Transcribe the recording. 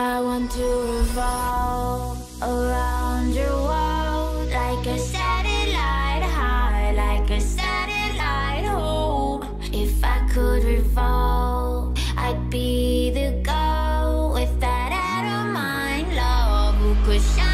I want to revolve around your world like a satellite high, like a satellite hope. If I could revolve, I'd be the girl with that out of mind love who could shine.